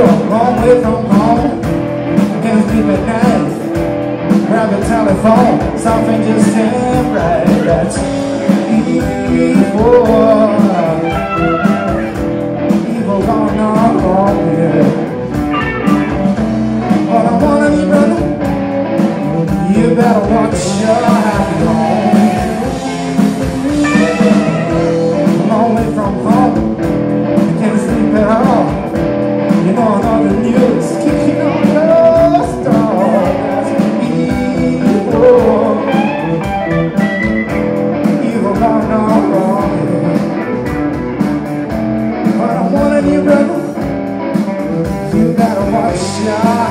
away from home. Can't sleep at night. Grab a telephone, something just ain't right. That's evil. Evil gone on wrong here. But I wanna be brother. You better watch your happy home. You, brother. You gotta watch your